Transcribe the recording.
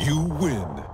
You win.